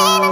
baby.